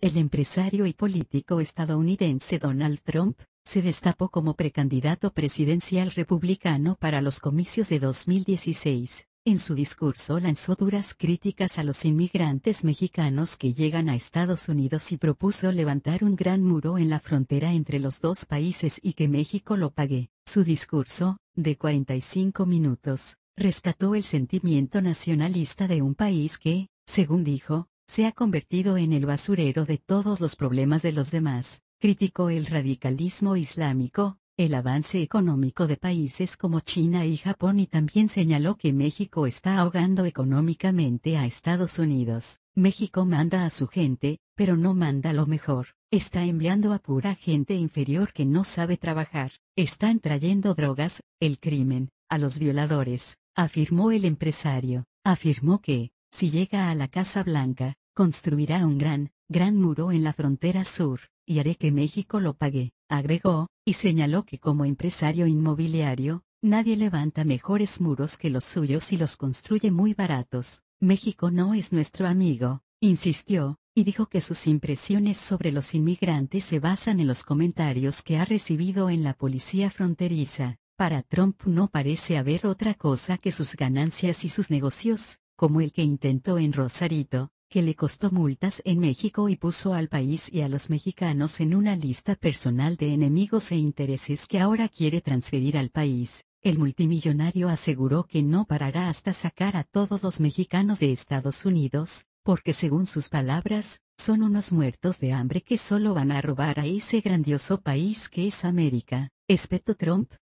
el empresario y político estadounidense Donald Trump, se destapó como precandidato presidencial republicano para los comicios de 2016. En su discurso lanzó duras críticas a los inmigrantes mexicanos que llegan a Estados Unidos y propuso levantar un gran muro en la frontera entre los dos países y que México lo pague. Su discurso, de 45 minutos, rescató el sentimiento nacionalista de un país que, según dijo, se ha convertido en el basurero de todos los problemas de los demás. Criticó el radicalismo islámico, el avance económico de países como China y Japón y también señaló que México está ahogando económicamente a Estados Unidos. México manda a su gente, pero no manda lo mejor. Está enviando a pura gente inferior que no sabe trabajar. Están trayendo drogas, el crimen, a los violadores, afirmó el empresario. Afirmó que, si llega a la Casa Blanca, construirá un gran, gran muro en la frontera sur, y haré que México lo pague, agregó, y señaló que como empresario inmobiliario, nadie levanta mejores muros que los suyos y los construye muy baratos. México no es nuestro amigo, insistió, y dijo que sus impresiones sobre los inmigrantes se basan en los comentarios que ha recibido en la policía fronteriza. Para Trump no parece haber otra cosa que sus ganancias y sus negocios, como el que intentó en Rosarito, que le costó multas en México y puso al país y a los mexicanos en una lista personal de enemigos e intereses que ahora quiere transferir al país. El multimillonario aseguró que no parará hasta sacar a todos los mexicanos de Estados Unidos, porque según sus palabras, son unos muertos de hambre que solo van a robar a ese grandioso país que es América. Espeto Trump,